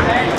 Okay.